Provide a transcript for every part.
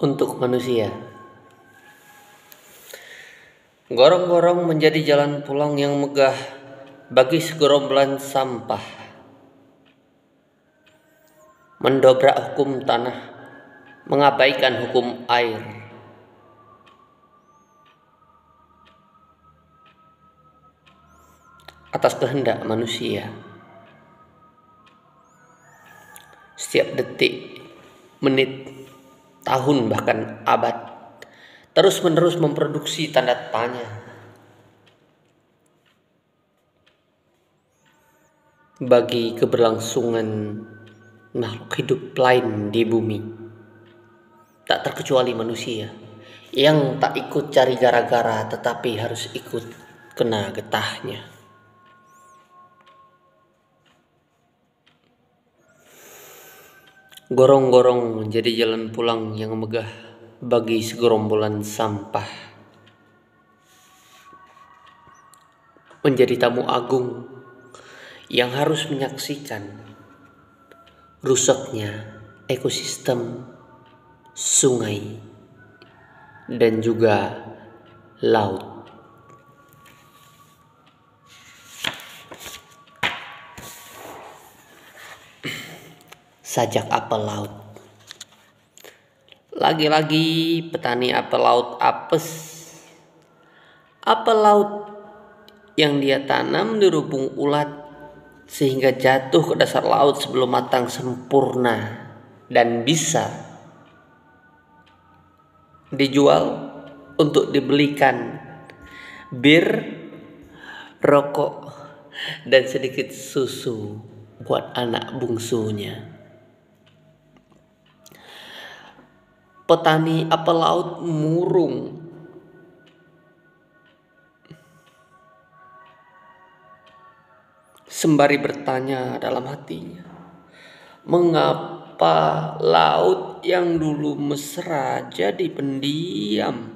untuk manusia. Gorong-gorong menjadi jalan pulang yang megah bagi segerombolan sampah. Mendobrak hukum tanah, mengabaikan hukum air. Atas kehendak manusia. Setiap detik, menit, tahun bahkan abad. Terus-menerus memproduksi tanda tanya. Bagi keberlangsungan makhluk hidup lain di bumi tak terkecuali manusia yang tak ikut cari gara-gara tetapi harus ikut kena getahnya Gorong-gorong menjadi jalan pulang yang megah bagi segerombolan sampah. Menjadi tamu agung yang harus menyaksikan rusaknya ekosistem sungai dan juga laut. Sajak apel laut. Lagi-lagi petani apel laut apes. Apel laut yang dia tanam di rubung ulat sehingga jatuh ke dasar laut sebelum matang sempurna dan bisa dijual untuk dibelikan bir, rokok, dan sedikit susu buat anak bungsunya. Petani apel laut murung. Sembari bertanya dalam hatinya, mengapa laut yang dulu mesra jadi pendiam?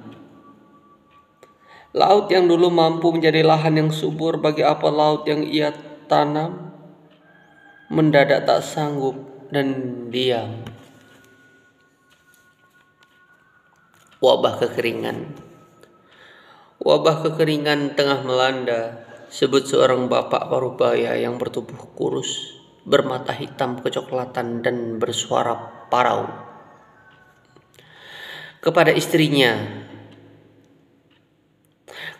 Laut yang dulu mampu menjadi lahan yang subur bagi apel laut yang ia tanam, mendadak tak sanggup dan diam. Wabah kekeringan. Wabah kekeringan tengah melanda, sebut seorang bapak parubaya yang bertubuh kurus, bermata hitam kecoklatan dan bersuara parau. Kepada istrinya,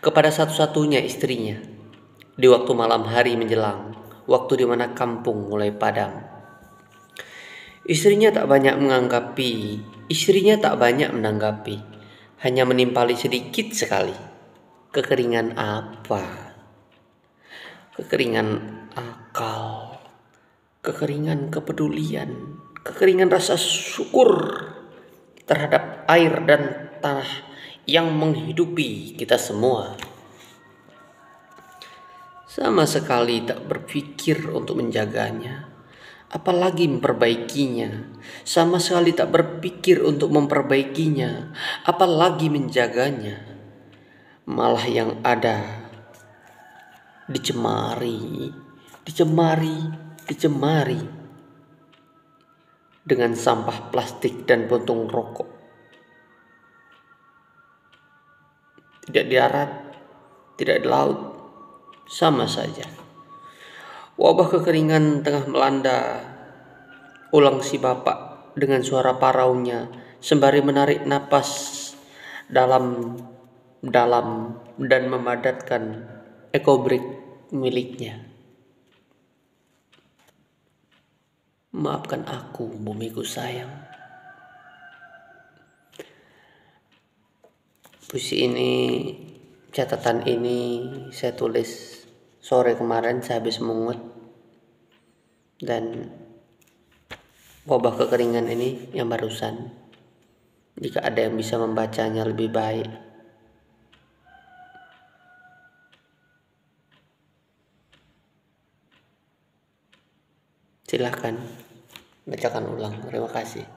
kepada satu-satunya istrinya, di waktu malam hari menjelang, waktu di mana kampung mulai padam. Istrinya tak banyak menganggapi, istrinya tak banyak menanggapi hanya menimpali sedikit sekali. Kekeringan apa? Kekeringan akal, kekeringan kepedulian, kekeringan rasa syukur terhadap air dan tanah yang menghidupi kita semua. Sama sekali tak berpikir untuk menjaganya apalagi memperbaikinya. Sama sekali tak berpikir untuk memperbaikinya, apalagi menjaganya. Malah yang ada dicemari, dicemari, dicemari dengan sampah plastik dan puntung rokok. Tidak di darat, tidak di laut, sama saja. Wabah kekeringan tengah melanda. Ulang si bapak dengan suara paraunya sembari menarik napas dalam dalam dan memadatkan ekobrik miliknya. Maafkan aku, bumiku sayang. Puisi ini, catatan ini saya tulis sore kemarin saya habis mungut dan wabah kekeringan ini yang barusan. Jika ada yang bisa membacanya lebih baik. Silahkan bacakan ulang. Terima kasih